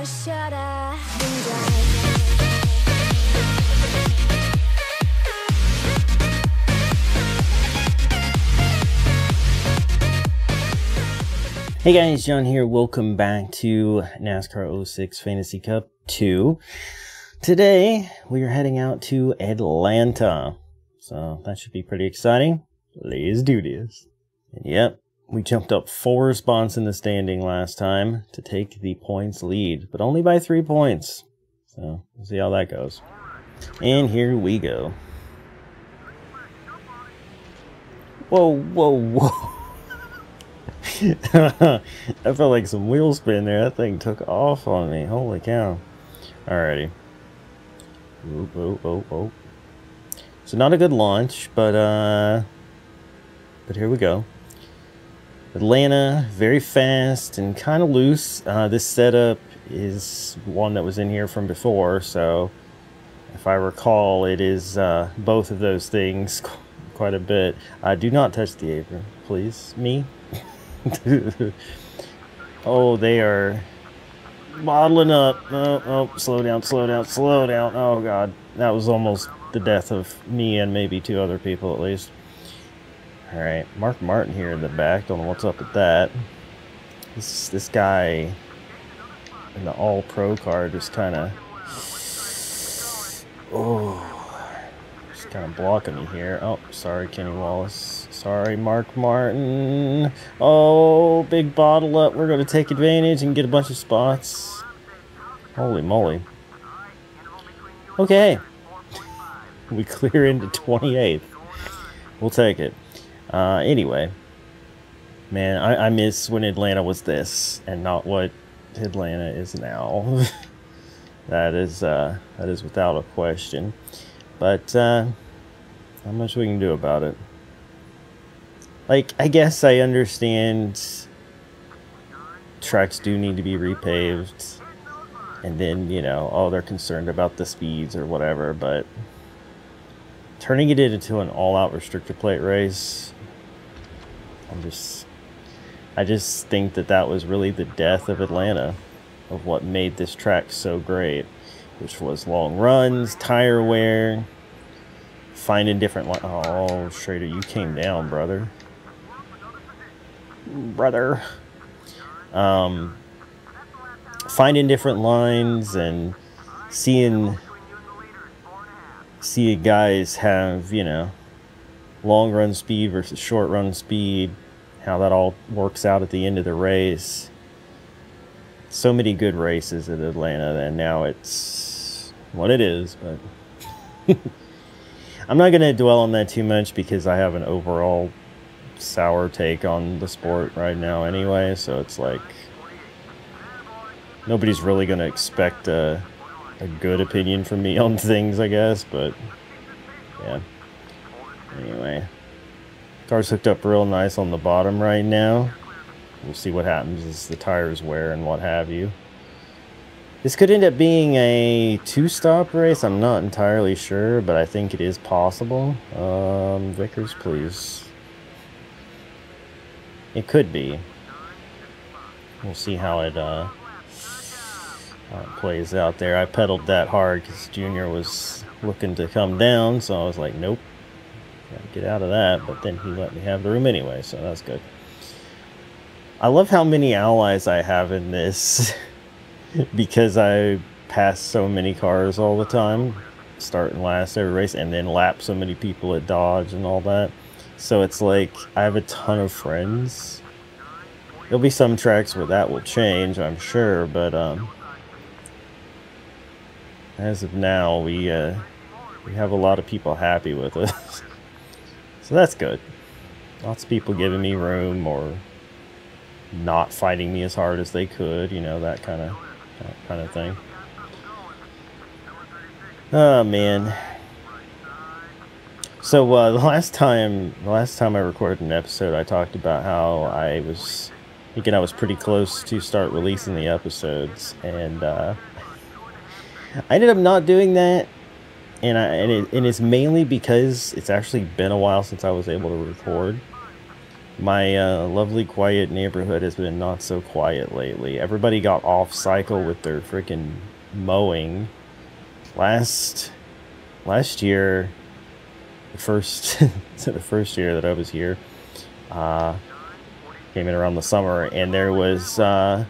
Hey guys, Jon here. Welcome back to NASCAR 06 Fantasy Cup 2. Today, we are heading out to Atlanta. So, that should be pretty exciting. Let's do this. And yep, we jumped up four spots in the standing last time to take the points lead, but only by three points. So, we'll see how that goes. And here we go. Whoa, whoa, whoa. I felt like some wheel spin there. That thing took off on me. Holy cow. Alrighty. Oh, oh, oh, oh. So not a good launch, but uh but here we go. Atlanta, very fast and kind of loose. Uh, this setup is one that was in here from before, so if I recall, it is uh, both of those things quite a bit. Uh, do not touch the apron, please. Me? oh, they are modeling up. Oh, oh, slow down, slow down, slow down. Oh, God. That was almost the death of me and maybe two other people at least. All right, Mark Martin here in the back. Don't know what's up with that. This this guy in the All Pro car just kind of oh, just kind of blocking me here. Oh, sorry, Kenny Wallace. Sorry, Mark Martin. Oh, big bottle up. We're going to take advantage and get a bunch of spots. Holy moly. Okay. We clear into 28th. We'll take it. Uh, anyway. Man, I, I miss when Atlanta was this and not what Atlanta is now. that is uh, that is without a question. But uh, not much we can do about it. Like, I guess I understand tracks do need to be repaved. And then, you know, oh, they're concerned about the speeds or whatever, but turning it into an all-out restrictor plate race, I'm just, I just think that that was really the death of Atlanta, of what made this track so great, which was long runs, tire wear, finding different. Li- oh, Schrader, you came down, brother. Brother. Um, finding different lines and seeing see guys have you know long run speed versus short run speed how that all works out at the end of the race. So many good races at atlanta and now it's what it is but i'm not going to dwell on that too much because i have an overall sour take on the sport right now anyway so it's like nobody's really going to expect a, a good opinion from me on things i guess but yeah. Anyway car's hooked up real nice on the bottom right now. We'll see what happens as the tires wear and what have you. This could end up being a two-stop race i'm not entirely sure but i think it is possible. Um vickers please. It could be. We'll see how it uh how it plays out there. I pedaled that hard because Junior was looking to come down, so I was like, nope, get out of that. But then he let me have the room anyway, so that's good. I love how many allies I have in this because I pass so many cars all the time, start and last every race, and then lap so many people at Dodge and all that. So it's like I have a ton of friends. There'll be some tracks where that will change, I'm sure, but um, as of now, we uh, we have a lot of people happy with us, so that's good. Lots of people giving me room or not fighting me as hard as they could, you know, that kind of that kind of thing. Oh man. So uh, the last time, the last time I recorded an episode, I talked about how I was thinking I was pretty close to start releasing the episodes, and uh, I ended up not doing that, and I and, it, and it's mainly because it's actually been a while since I was able to record. My uh, lovely quiet neighborhood has been not so quiet lately. Everybody got off cycle with their freaking mowing. Last last year, the first the first year that I was here, uh, came in around the summer, and there was uh,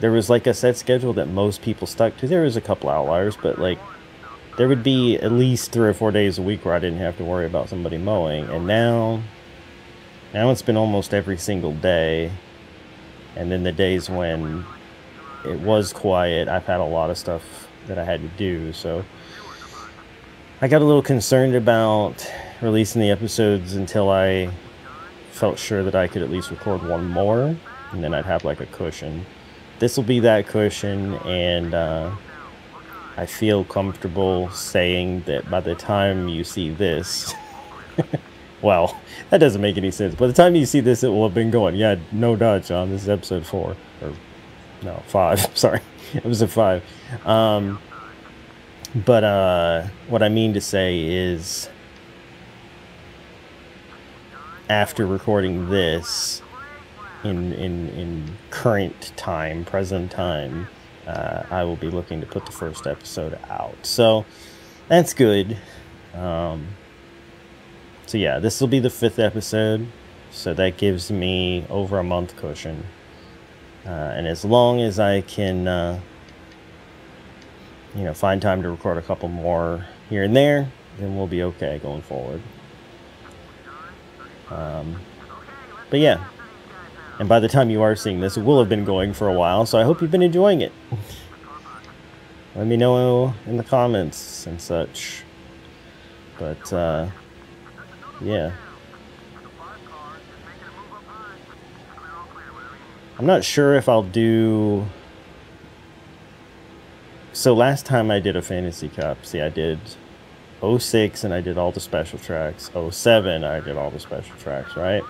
there was like a set schedule that most people stuck to. There was a couple outliers, but like there would be at least three or four days a week where I didn't have to worry about somebody mowing, and now now it's been almost every single day. And then the days when it was quiet, I've had a lot of stuff that I had to do. So I got a little concerned about releasing the episodes until I felt sure that I could at least record one more. And then I'd have like a cushion. This will be that cushion. And uh, I feel comfortable saying that by the time you see this. Well, that doesn't make any sense. By the time you see this, it will have been going. Yeah, no doubt, Jon. This is episode four. Or, no, five. Sorry. episode five. Um, but uh, what I mean to say is, after recording this, in, in, in current time, present time, uh, I will be looking to put the first episode out. So that's good. Um, so yeah, this will be the fifth episode. So that gives me over a month cushion. Uh, and as long as I can, uh, you know, find time to record a couple more here and there, then we'll be okay going forward. Um, but yeah. And by the time you are seeing this, it will have been going for a while, so I hope you've been enjoying it. Let me know in the comments and such. But, uh, yeah. I'm not sure if I'll do... So last time I did a Fantasy Cup, see I did 06 and I did all the special tracks. 07 I did all the special tracks, right?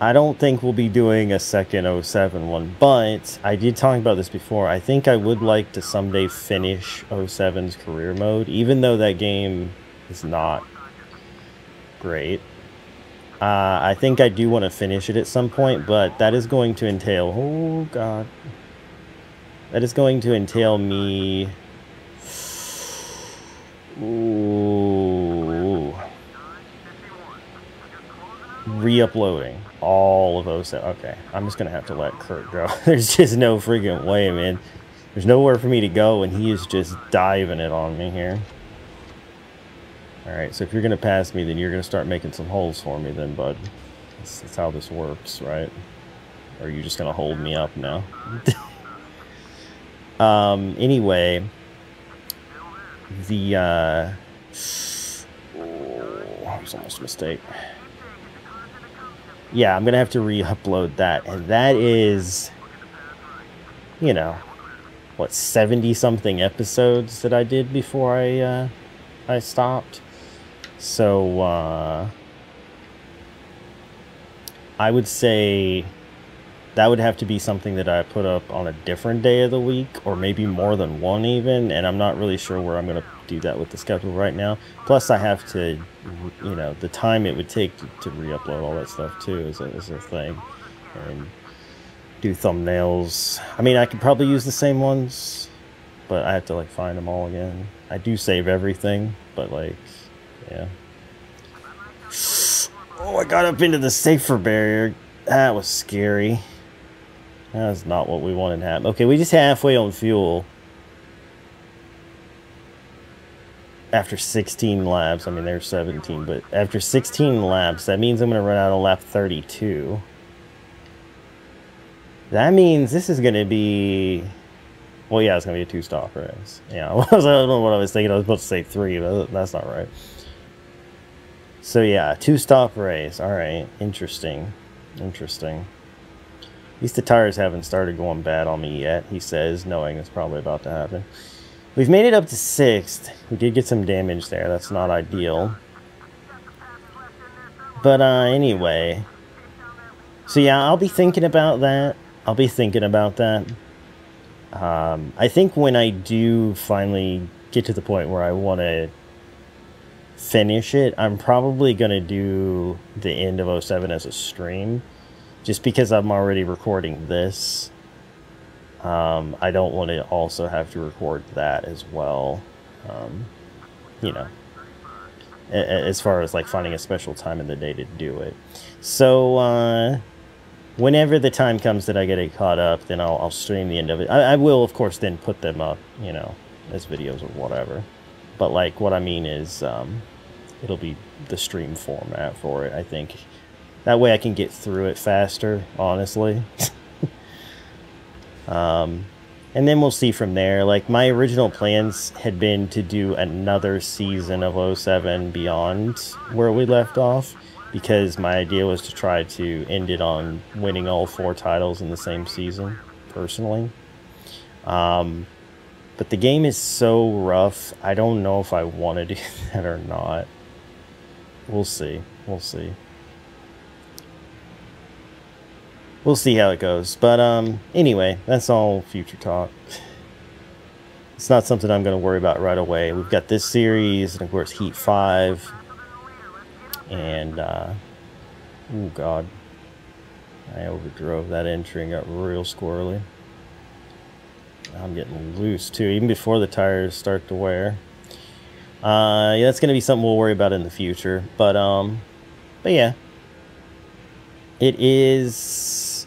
I don't think we'll be doing a second 07 one, but I did talk about this before. I think I would like to someday finish 07's career mode, even though that game is not great. Uh, I think I do want to finish it at some point, but that is going to entail... Oh, God. That is going to entail me... Ooh. Re-uploading all of those. Okay, I'm just to have to let Kurt go. There's just no freaking way, man. There's nowhere for me to go, and he is just diving it on me here. Alright, so if you're to pass me, then you're to start making some holes for me then, bud. That's, that's how this works, right? Or are you just to hold me up now? um, anyway, the, uh... Oh, that was almost a mistake. Yeah, I'm to have to re-upload that, and that is, you know, what, 70-something episodes that I did before I, uh, I stopped. So, uh, I would say that would have to be something that I put up on a different day of the week, or maybe more than one even, and I'm not really sure where I'm to do that with the schedule right now. Plus, I have to, you know, the time it would take to, to re-upload all that stuff too is a, is a thing. And do thumbnails. I mean, I could probably use the same ones, but I have to, like, find them all again. I do save everything, but, like, yeah. Oh, I got up into the safer barrier. That was scary. That's not what we wanted to happen. Okay, we just halfway on fuel. After 16 laps, I mean, there's 17, but after 16 laps, that means I'm going to run out of lap 32. That means this is going to be... Well, yeah, it's going to be a two-stop race. Yeah, I, don't know what I was thinking. I was supposed to say three, but that's not right. So yeah, two-stop race. All right, interesting, interesting. At least the tires haven't started going bad on me yet, he says, knowing it's probably about to happen. We've made it up to sixth. We did get some damage there. That's not ideal. But uh, anyway. So yeah, I'll be thinking about that. I'll be thinking about that. Um, I think when I do finally get to the point where I want to finish it, I'm probably going to do the end of 07 as a stream. Just because I'm already recording this. Um, I don't want to also have to record that as well. Um, you know, as far as like finding a special time in the day to do it. So, uh, whenever the time comes that I get it caught up, then I'll, I'll stream the end of it. I, I, will, of course, then put them up, you know, as videos or whatever. But like, what I mean is, um, it'll be the stream format for it. I think that way I can get through it faster. Honestly. um, and then we'll see from there. Like my original plans had been to do another season of 07 beyond where we left off because my idea was to try to end it on winning all four titles in the same season, personally. Um, but the game is so rough, I don't know if I want to do that or not. We'll see. We'll see. We'll see how it goes. But um, anyway, that's all future talk. It's not something I'm going to worry about right away. We've got this series, and of course, Heat 5 and uh, oh god, I overdrove that entry and got real squirrely. I'm getting loose too, even before the tires start to wear. Uh, yeah, that's gonna be something we'll worry about in the future. But um, but yeah, it is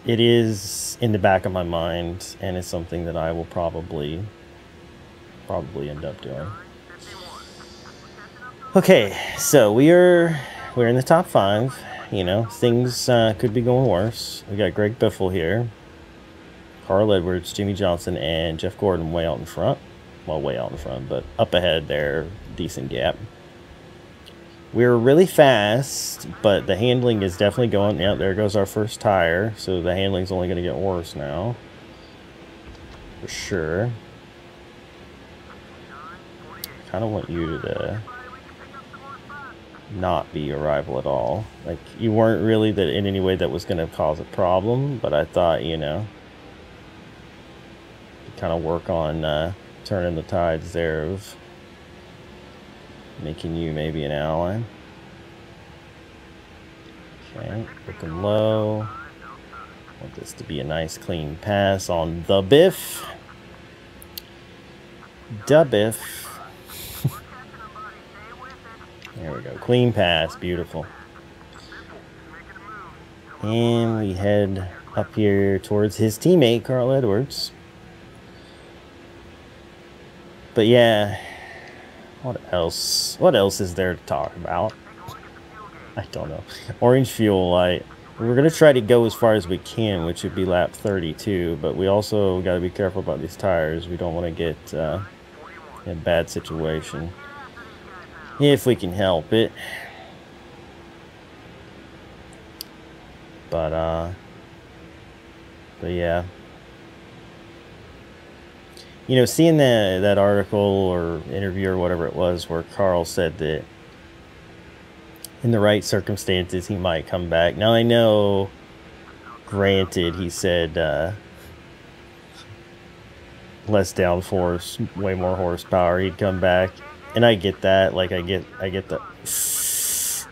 it is in the back of my mind, and it's something that I will probably probably end up doing. Okay, so we are we're in the top five. You know, things uh, could be going worse. We got Greg Biffle here, Carl Edwards, Jimmie Johnson, and Jeff Gordon way out in front. Well, way out in front, but up ahead there, decent gap. We're really fast, but the handling is definitely going. Yeah, there goes our first tire. So the handling's only going to get worse now. For sure. I kind of want you to not be a rival at all. Like, you weren't really that in any way that was going to cause a problem, but I thought, you know, kind of work on uh, turning the tides there of making you maybe an ally. Okay, looking low. Want this to be a nice clean pass on the Biff. Da Biff. There we go. Clean pass. Beautiful. And we head up here towards his teammate, Carl Edwards. But yeah, what else? What else is there to talk about? I don't know. Orange fuel light. We're going to try to go as far as we can, which would be lap 32, but we also got to be careful about these tires. We don't want to get uh, in a bad situation. If we can help it. But, uh... But yeah. You know, seeing that, that article or interview or whatever it was where Carl said that in the right circumstances he might come back. Now I know, granted, he said uh, less downforce, way more horsepower, he'd come back and I get that. Like I get, I get the.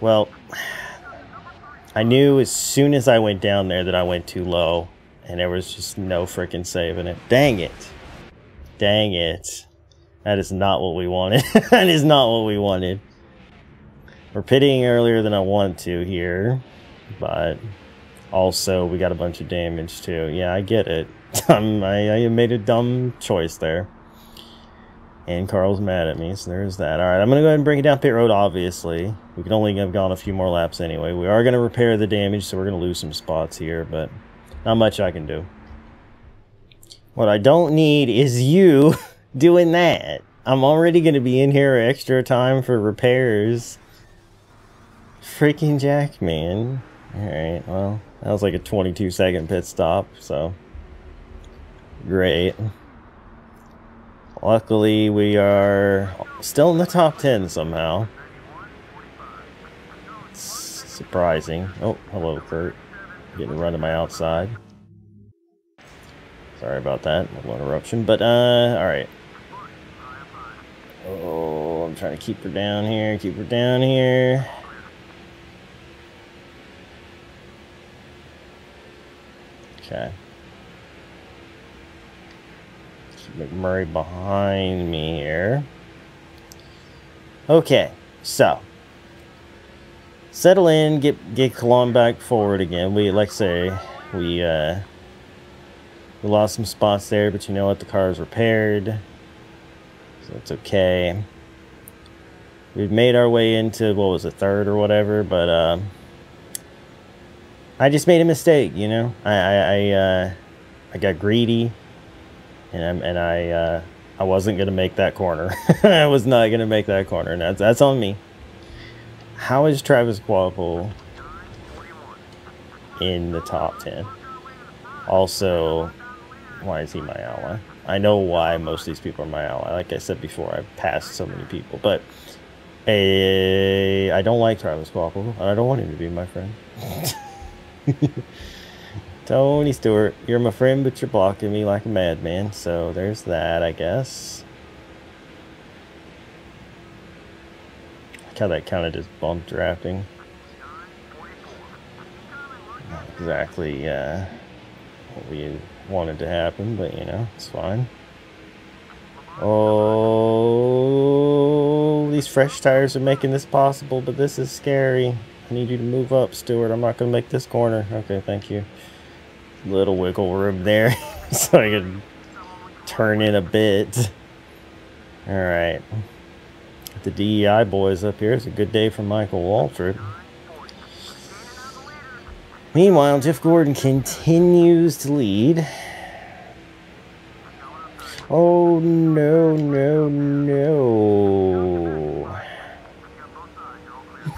Well, I knew as soon as I went down there that I went too low, and there was just no freaking saving it. Dang it! Dang it! That is not what we wanted. that is not what we wanted. We're pitting earlier than I want to here, but also we got a bunch of damage too. Yeah, I get it. I, I made a dumb choice there. And Carl's mad at me, so there's that. Alright, I'm going to go ahead and bring it down pit road, obviously. We can only have gone a few more laps anyway. We are going to repair the damage, so we're going to lose some spots here, but not much I can do. What I don't need is you doing that. I'm already going to be in here extra time for repairs. Freaking Jack, man. Alright, well, that was like a 22 second pit stop, so... Great. Luckily, we are still in the top 10 somehow. It's surprising. Oh, hello, Kurt. Getting run to my outside. Sorry about that. Little interruption. But, uh, alright. Oh, I'm trying to keep her down here, keep her down here. Okay. Keep McMurray behind me here. Okay, so settle in, get get Kalon back forward again. We like say, we uh we lost some spots there, but you know what? The car is repaired. So it's okay. We've made our way into what was it, third or whatever, but um I just made a mistake, you know. I I I, uh, I got greedy, and I and I uh, I wasn't gonna make that corner. I was not gonna make that corner, and that's that's on me. How is Travis Kvapil in the top ten? Also, why is he my ally? I know why most of these people are my ally. Like I said before, I've passed so many people, but a I don't like Travis Kvapil, and I don't want him to be my friend. Tony Stewart, you're my friend, but you're blocking me like a madman. So there's that, I guess. Like how that counted as bump drafting. Not exactly uh, what we wanted to happen, but you know, it's fine. Oh, these fresh tires are making this possible, but this is scary. I need you to move up, Stewart. I'm not going to make this corner. Okay, thank you. Little wiggle room there so I can turn in a bit. All right. The DEI boys up here. It's a good day for Michael Waltrip. Meanwhile, Jeff Gordon continues to lead. Oh, no, no, no.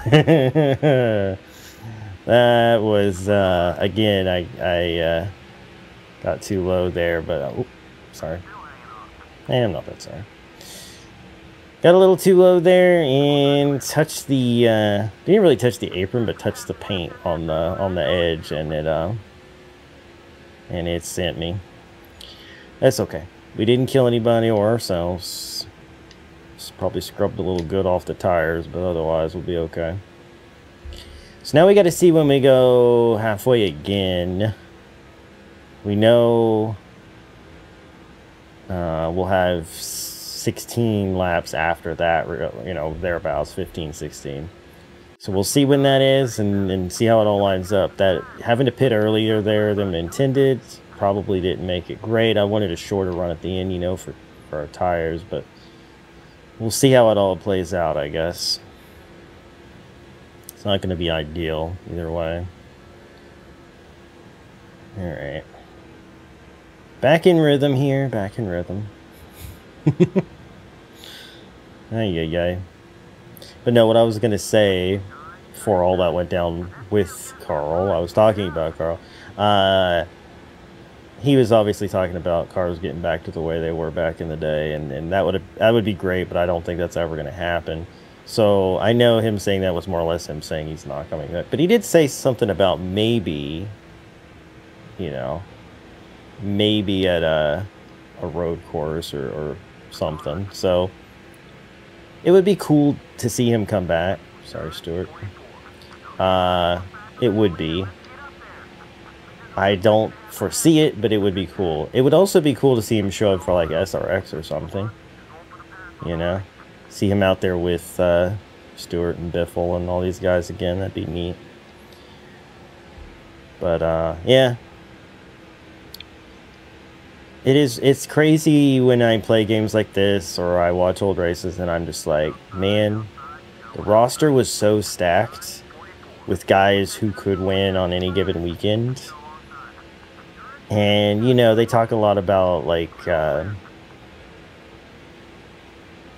that was uh, again. I I uh, got too low there, but oh, sorry. I am not that sorry. Got a little too low there and touched the uh, didn't really touch the apron, but touched the paint on the on the edge, and it uh, and it sent me. That's okay. We didn't kill anybody or ourselves probably scrubbed a little good off the tires, but otherwise we'll be okay. So now we got to see when we go halfway again. We know uh, we'll have 16 laps after that, you know, thereabouts, 15, 16. So we'll see when that is and, and see how it all lines up. That having to pit earlier there than intended probably didn't make it great. I wanted a shorter run at the end, you know, for, for our tires, but we'll see how it all plays out, I guess. It's not going to be ideal either way. Alright. Back in rhythm here, back in rhythm. ay, ay, ay. But no, what I was going to say before all that went down with Carl, I was talking about Carl, uh, he was obviously talking about cars getting back to the way they were back in the day, and, and that would that would be great, but I don't think that's ever going to happen. So I know him saying that was more or less him saying he's not coming back, but he did say something about maybe, you know, maybe at a a road course or, or something. So it would be cool to see him come back. Sorry, Stewart. Uh, it would be. I don't foresee it, but it would be cool. It would also be cool to see him show up for like SRX or something. You know? See him out there with uh, Stewart and Biffle and all these guys again. That'd be neat. But uh, yeah. It is it's crazy when I play games like this or I watch old races and I'm just like, man, the roster was so stacked with guys who could win on any given weekend. And you know they talk a lot about like uh,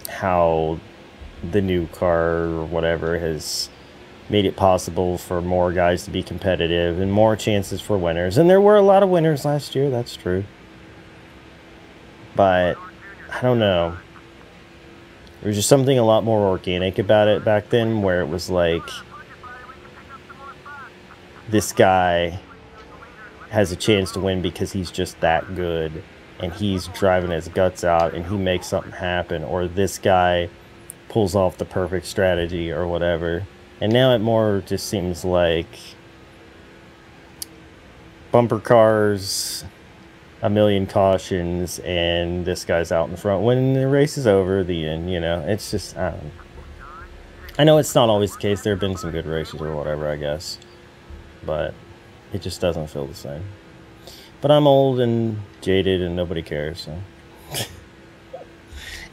how the new car or whatever has made it possible for more guys to be competitive and more chances for winners. And there were a lot of winners last year that's true but i don't know there was just something a lot more organic about it back then where it was like this guy has a chance to win because he's just that good and he's driving his guts out and he makes something happen or this guy pulls off the perfect strategy or whatever. And now it more just seems like bumper cars, a million cautions, and this guy's out in front. When the race is over, the end, you know, it's just, I, I know it's not always the case. There have been some good races or whatever, I guess. But it just doesn't feel the same. But I'm old and jaded and nobody cares, so.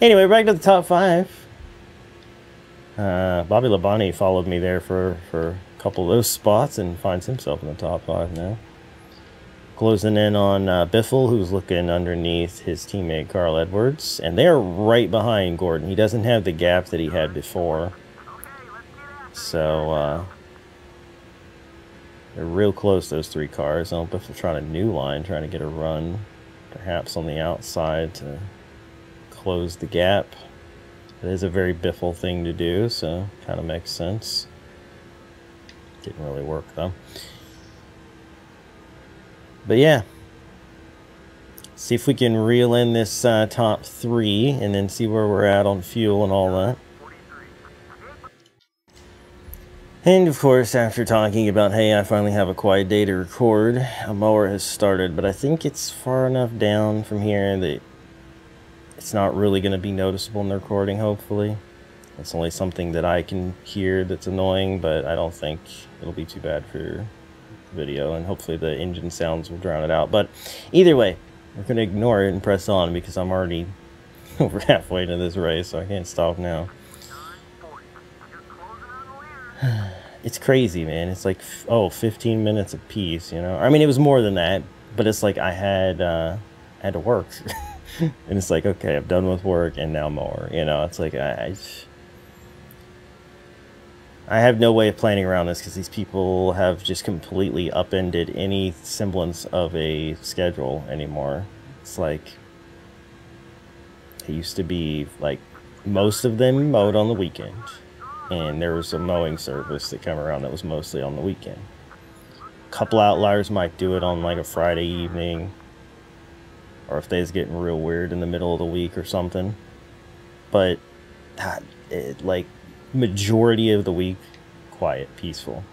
anyway, back to the top five. Uh, Bobby Labonte followed me there for, for a couple of those spots and finds himself in the top five now. Closing in on uh, Biffle, who's looking underneath his teammate Carl Edwards. And they're right behind Gordon. He doesn't have the gap that he had before. So, uh, they're real close, those three cars. I they're trying a new line, trying to get a run, perhaps on the outside to close the gap. It is a very biffle thing to do, so kind of makes sense. Didn't really work though. But yeah, see if we can reel in this uh, top three and then see where we're at on fuel and all that. And of course, after talking about, hey, I finally have a quiet day to record, a mower has started, but I think it's far enough down from here that it's not really going to be noticeable in the recording, hopefully. It's only something that I can hear that's annoying, but I don't think it'll be too bad for video, and hopefully the engine sounds will drown it out. But either way, we're going to ignore it and press on because I'm already over halfway into this race, so I can't stop now. it's crazy, man. It's like, oh, 15 minutes a piece, you know? I mean, it was more than that, but it's like I had, uh, had to work. and it's like, okay, I'm done with work and now more, you know? It's like, I, I have no way of planning around this because these people have just completely upended any semblance of a schedule anymore. It's like, it used to be like most of them mowed on the weekend and there was a mowing service that came around that was mostly on the weekend. A couple outliers might do it on like a Friday evening, or if they's getting real weird in the middle of the week or something. But that, it, like majority of the week, quiet, peaceful.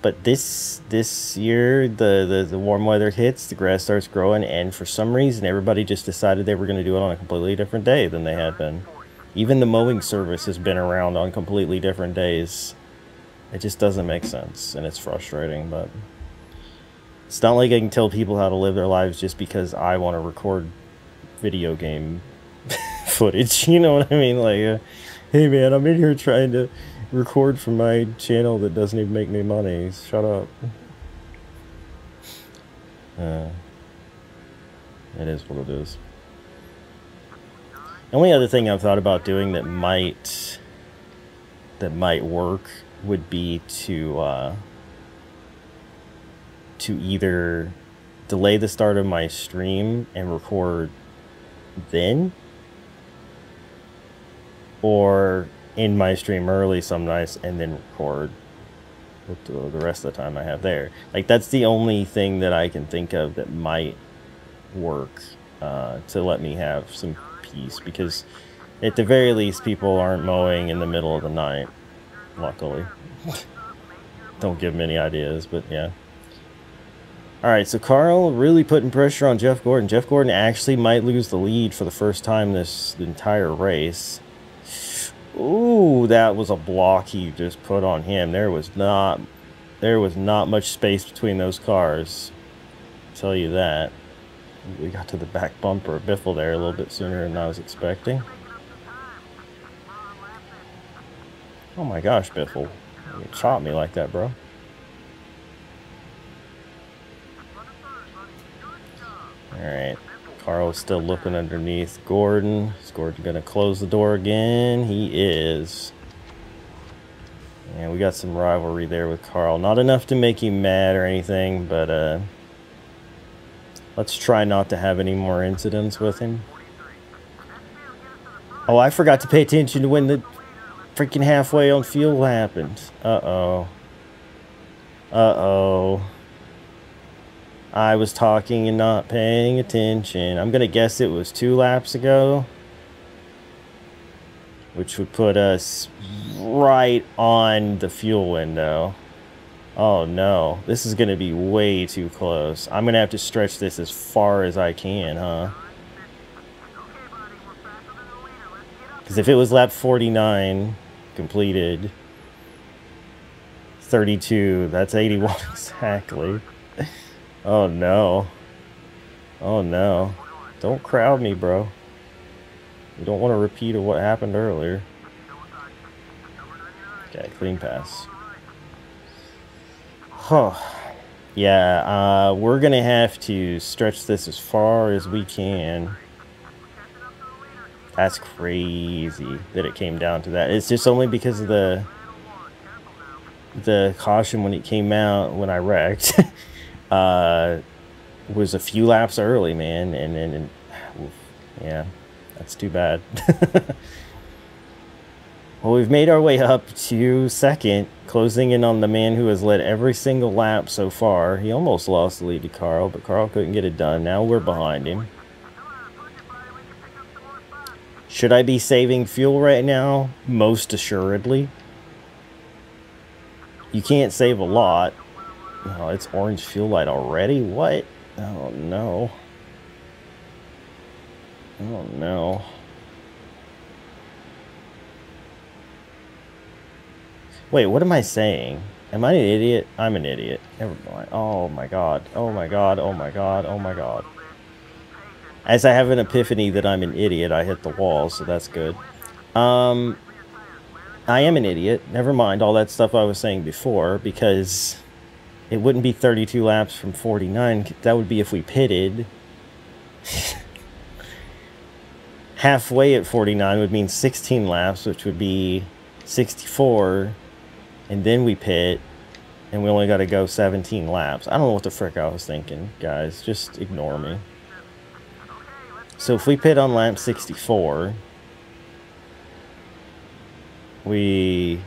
But this this year, the, the, the warm weather hits, the grass starts growing, and for some reason, everybody just decided they were going to do it on a completely different day than they had been. Even the mowing service has been around on completely different days. It just doesn't make sense, and it's frustrating, but... It's not like I can tell people how to live their lives just because I want to record video game footage, you know what I mean? Like, uh, hey man, I'm in here trying to record for my channel that doesn't even make me money. Shut up. Uh, it is what it is. The only other thing I've thought about doing that might that might work would be to uh, to either delay the start of my stream and record then or in my stream early some nights and then record the rest of the time I have there. Like that's the only thing that I can think of that might work uh, to let me have some peace because at the very least people aren't mowing in the middle of the night luckily. Don't give many ideas but yeah. All right so carl really putting pressure on jeff gordon. Jeff gordon actually might lose the lead for the first time this entire race Ooh, that was a block he just put on him there was not there was not much space between those cars I'll tell you that we got to the back bumper biffle there a little bit sooner than I was expecting. Oh my gosh, Biffle. You shot me like that, bro. Alright. Carl's still looking underneath Gordon. Is Gordon going to close the door again? He is. And we got some rivalry there with Carl. Not enough to make you mad or anything, but uh, Let's try not to have any more incidents with him. Oh, I forgot to pay attention to when the freaking halfway on fuel happened. Uh-oh. Uh-oh. I was talking and not paying attention. I'm going to guess it was two laps ago. which would put us right on the fuel window. Oh no, this is going to be way too close. I'm going to have to stretch this as far as I can, huh? Because if it was lap 49 completed, 32, that's 81 exactly. Oh no. Oh no. Don't crowd me, bro. You don't want to repeat of what happened earlier. Okay, clean pass. Huh. Yeah, uh, we're going to have to stretch this as far as we can. That's crazy that it came down to that. It's just only because of the the caution when it came out when I wrecked uh, was a few laps early, man, and then yeah, that's too bad. well, we've made our way up to second, closing in on the man who has led every single lap so far. He almost lost the lead to Carl, but Carl couldn't get it done. Now we're behind him. Should I be saving fuel right now? Most assuredly. You can't save a lot. Oh, it's orange fuel light already? What? Oh, no. Oh, no. Wait, what am I saying? Am I an idiot? I'm an idiot. Never mind. Oh, my God. Oh, my God. Oh, my God. Oh, my God. As I have an epiphany that I'm an idiot, I hit the wall, so that's good. Um, I am an idiot. Never mind all that stuff I was saying before, because it wouldn't be 32 laps from 49. That would be if we pitted. Halfway at 49 would mean 16 laps, which would be 64. And then we pit, and we only got to go 17 laps. I don't know what the frick I was thinking, guys. Just ignore me. So if we pit on lap 64, we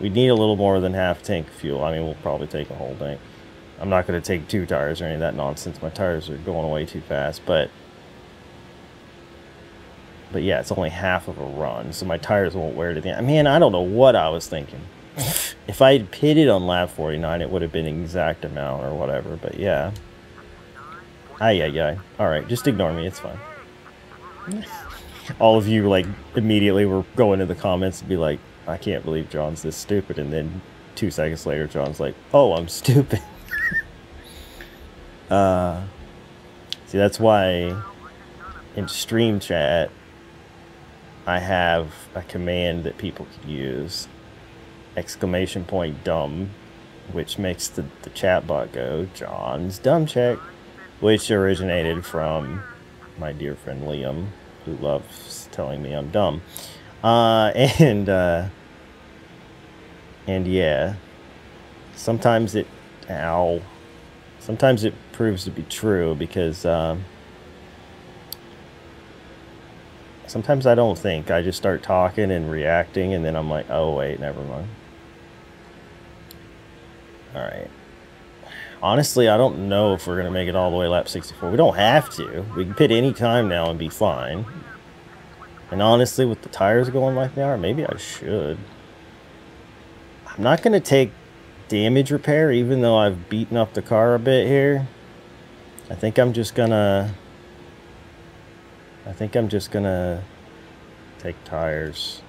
we need a little more than half tank fuel. I mean, we'll probably take a whole tank. I'm not going to take two tires or any of that nonsense. My tires are going away too fast, but but yeah, it's only half of a run, so my tires won't wear to the end. Man, I don't know what I was thinking. if I had pitted on lap 49, it would have been exact amount or whatever, but yeah. Ay, ay, ay. Alright, just ignore me. It's fine. All of you, like, immediately were going to the comments and be like, I can't believe Jon's this stupid. And then two seconds later, Jon's like, oh, I'm stupid. uh, see, that's why in stream chat, I have a command that people can use. Exclamation point dumb, which makes the, the chat bot go, Jon's dumb check which originated from my dear friend Liam, who loves telling me I'm dumb. Uh, and uh, and yeah, sometimes it, ow, sometimes it proves to be true because uh, sometimes I don't think. I just start talking and reacting, and then I'm like, oh wait, never mind. All right. Honestly, I don't know if we're going to make it all the way lap 64. We don't have to. We can pit any time now and be fine. And honestly, with the tires going like they are, maybe I should. I'm not going to take damage repair, even though I've beaten up the car a bit here. I think I'm just going to... I think I'm just going to take tires.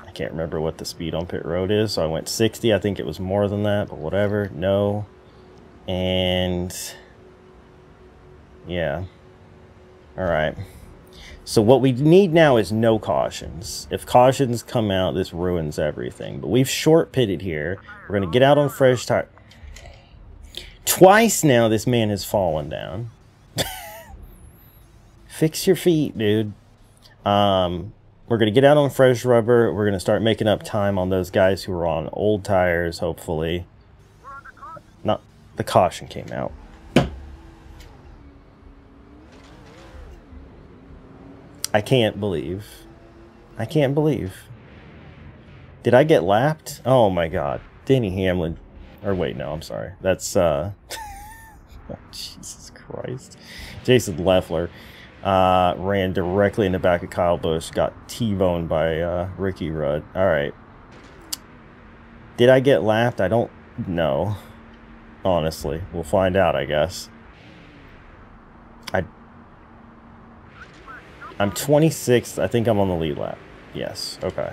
I can't remember what the speed on pit road is, so I went 60. I think it was more than that, but whatever. No. And yeah. All right. So what we need now is no cautions. If cautions come out, this ruins everything. But we've short pitted here. We're going to get out on fresh tire. Twice now this man has fallen down. Fix your feet, dude. Um, we're going to get out on fresh rubber. We're going to start making up time on those guys who are on old tires, hopefully. Not the caution came out. I can't believe. I can't believe. Did I get lapped? Oh my god. Denny Hamlin. Or wait, no, I'm sorry. That's uh Jesus Christ. Jason Leffler uh, ran directly in the back of Kyle Busch, got T-boned by uh, Ricky Rudd. All right. Did I get lapped? I don't know. Honestly, we'll find out, I guess. I I'm 26th. I think I'm on the lead lap. Yes. Okay.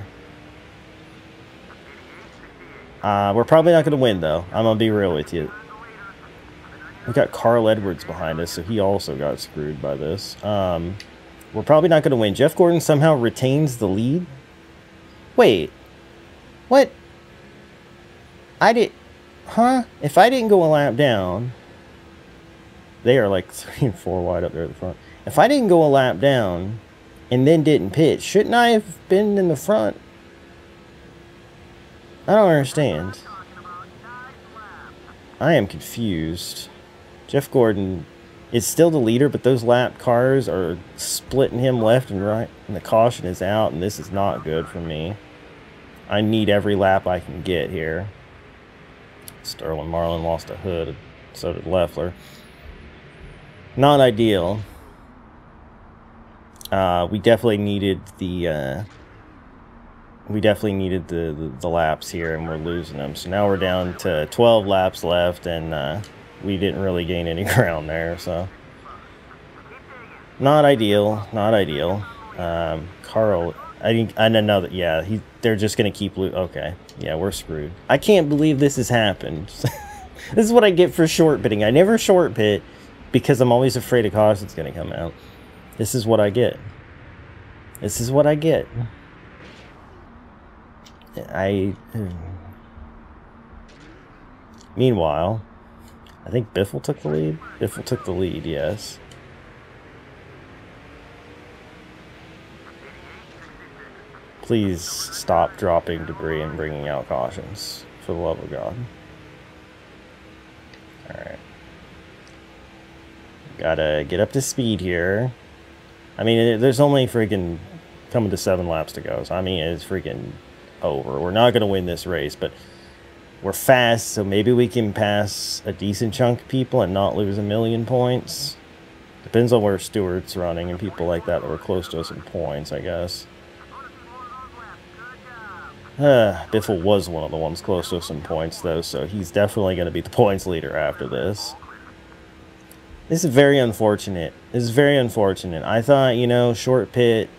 Uh, we're probably not going to win, though. I'm going to be real with you. We got Carl Edwards behind us, so he also got screwed by this. Um, we're probably not going to win. Jeff Gordon somehow retains the lead. Wait. What? I did... Huh? If I didn't go a lap down... They are like three and four wide up there at the front. If I didn't go a lap down and then didn't pit, shouldn't I have been in the front? I don't understand. I am confused. Jeff Gordon is still the leader, but those lap cars are splitting him left and right, and the caution is out, and this is not good for me. I need every lap I can get here. Sterling Marlin lost a hood, so did Leffler. Not ideal. Uh, we definitely needed the uh, we definitely needed the, the, the, laps here and we're losing them. So now we're down to 12 laps left and uh, we didn't really gain any ground there. So not ideal, not ideal. Um, Carl, I think I know that. Yeah, he they're just gonna keep. Okay, yeah, we're screwed. I can't believe this has happened. this is what I get for short pitting. I never short pit because I'm always afraid a caution's gonna come out. This is what I get. This is what I get. I. Hmm. Meanwhile, I think Biffle took the lead. Biffle took the lead, yes. Please stop dropping debris and bringing out cautions, for the love of God. Alright. Gotta get up to speed here. I mean, there's only freaking coming to seven laps to go. So, I mean, it's freaking over. We're not going to win this race, but we're fast, so maybe we can pass a decent chunk of people and not lose a million points. Depends on where Stewart's running and people like that that were close to us in points, I guess. Uh, Biffle was one of the ones close to us in points, though, so he's definitely going to be the points leader after this. This is very unfortunate. This is very unfortunate. I thought, you know, short pit,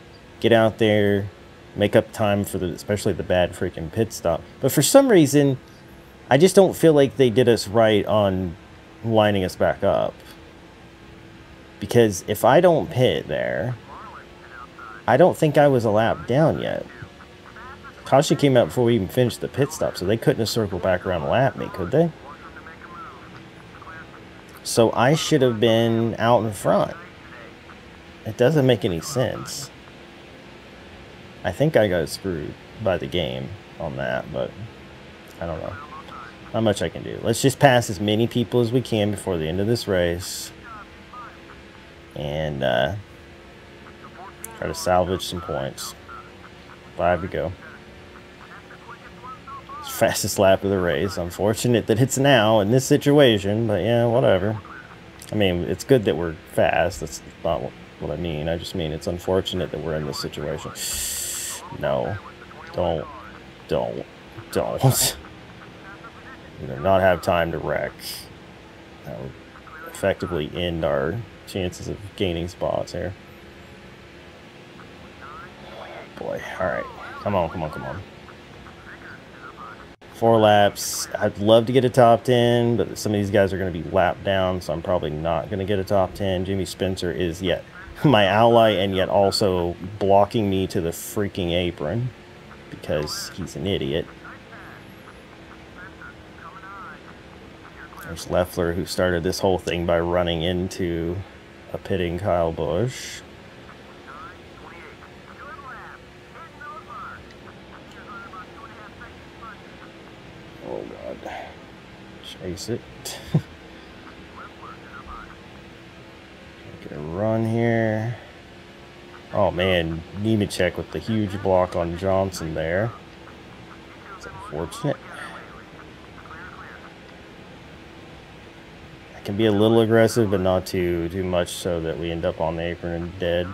get out there, make up time for the, especially the bad freaking pit stop. But for some reason, I just don't feel like they did us right on lining us back up. Because if I don't pit there, I don't think I was a lap down yet. Caution came out before we even finished the pit stop, so they couldn't have circled back around and lap me, could they? So I should have been out in front. It doesn't make any sense. I think I got screwed by the game on that, but I don't know. Not much I can do. Let's just pass as many people as we can before the end of this race. And uh, try to salvage some points. Five to go. Fastest lap of the race. Unfortunate that it's now in this situation, but yeah, whatever. I mean, it's good that we're fast. That's not what, I mean. I just mean it's unfortunate that we're in this situation. No. Don't. Don't. Don't. we do not have time to wreck. That would effectively end our chances of gaining spots here. Boy. Alright. Come on, come on, come on. Four laps. I'd love to get a top 10, but some of these guys are going to be lapped down, so I'm probably not going to get a top 10. Jimmy Spencer is yet my ally and yet also blocking me to the freaking apron because he's an idiot. There's Leffler who started this whole thing by running into a pitting Kyle Busch. Oh god. Chase it. Get a run here. Oh man, Nemechek with the huge block on Johnson there. It's unfortunate. I can be a little aggressive, but not too too much so that we end up on the apron and dead.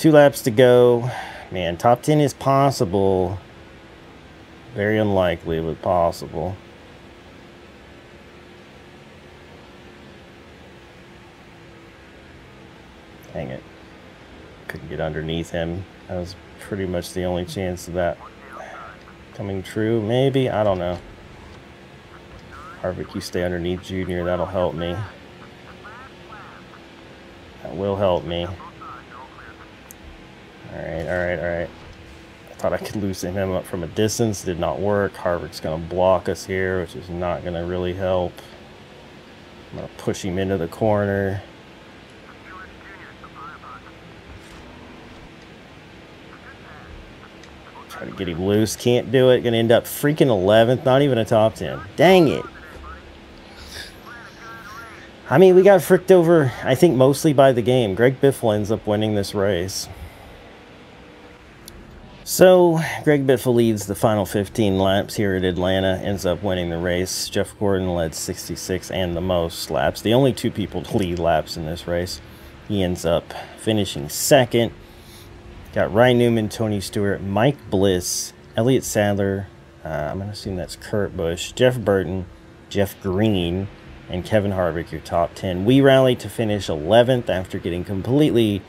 Two laps to go. Man, top 10 is possible. Very unlikely, but possible. Dang it. Couldn't get underneath him. That was pretty much the only chance of that coming true. Maybe? I don't know. Harvick, you stay underneath Junior. That'll help me. That will help me. Alright, alright, alright. I thought I could loosen him up from a distance. Did not work. Harvick's going to block us here, which is not going to really help. I'm going to push him into the corner. Try to get him loose. Can't do it. Going to end up freaking 11th. Not even a top 10. Dang it. I mean, we got fricked over, I think, mostly by the game. Greg Biffle ends up winning this race. So, Greg Biffle leads the final 15 laps here at Atlanta, ends up winning the race. Jeff Gordon led 66 and the most laps. The only two people to lead laps in this race. He ends up finishing second. Got Ryan Newman, Tony Stewart, Mike Bliss, Elliott Sadler, uh, I'm going to assume that's Kurt Busch, Jeff Burton, Jeff Green, and Kevin Harvick, your top 10. We rallied to finish 11th after getting completely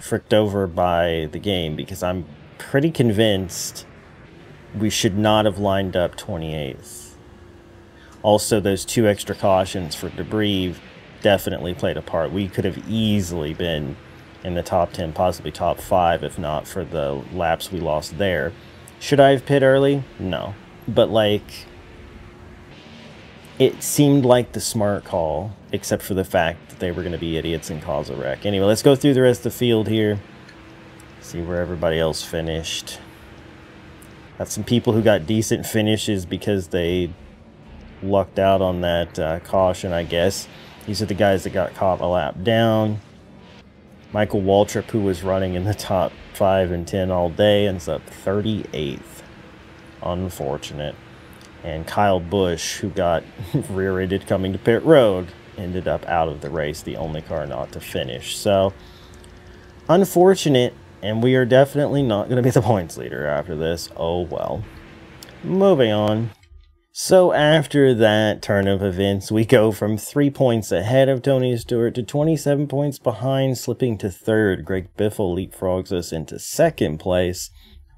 fricked over by the game because I'm pretty convinced we should not have lined up 28th. Also, those two extra cautions for debris definitely played a part. We could have easily been in the top 10, possibly top 5, if not for the laps we lost there. Should I have pit early? No. But, like, it seemed like the smart call, except for the fact that they were going to be idiots and cause a wreck. Anyway, let's go through the rest of the field here. See where everybody else finished. Got some people who got decent finishes because they lucked out on that uh, caution, I guess. These are the guys that got caught a lap down. Michael Waltrip, who was running in the top 5 and 10 all day, ends up 38th. Unfortunate. And Kyle Busch, who got rear-ended coming to pit road, ended up out of the race, the only car not to finish. So, unfortunate, and we are definitely not going to be the points leader after this. Oh well. Moving on. So after that turn of events, we go from three points ahead of Tony Stewart to 27 points behind, slipping to third. Greg Biffle leapfrogs us into second place,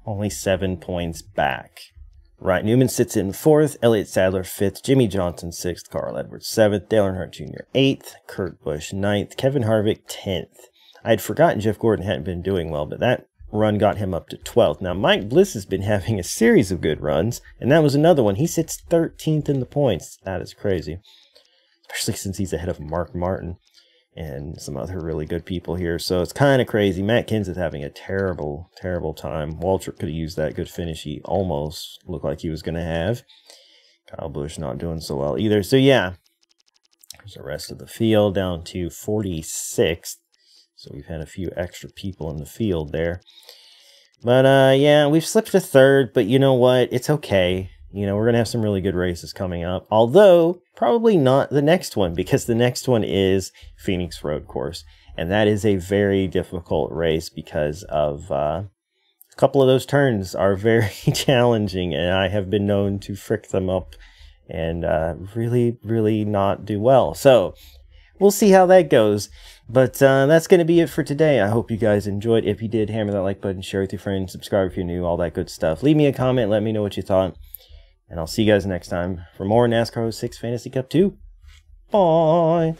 only seven points back. Ryan, Newman sits in fourth, Elliott Sadler fifth, Jimmie Johnson sixth, Carl Edwards seventh, Dale Earnhardt Jr. eighth, Kurt Busch ninth, Kevin Harvick tenth. I had forgotten Jeff Gordon hadn't been doing well, but that run got him up to 12th. Now, Mike Bliss has been having a series of good runs, and that was another one. He sits 13th in the points. That is crazy, especially since he's ahead of Mark Martin and some other really good people here. So it's kind of crazy. Matt Kenseth having a terrible, terrible time. Waltrip could have used that good finish he almost looked like he was going to have. Kyle Busch not doing so well either. So yeah, there's the rest of the field down to 46th. So we've had a few extra people in the field there. But uh, yeah, we've slipped to third, but you know what? It's okay. You know, we're going to have some really good races coming up. Although, probably not the next one, because the next one is Phoenix Road Course. And that is a very difficult race because of uh, a couple of those turns are very challenging, and I have been known to frick them up and uh, really, really not do well. So, we'll see how that goes. But uh, that's going to be it for today. I hope you guys enjoyed. If you did, hammer that like button, share with your friends, subscribe if you're new, all that good stuff. Leave me a comment, let me know what you thought. And I'll see you guys next time for more NASCAR 06 Fantasy Cup 2. Bye.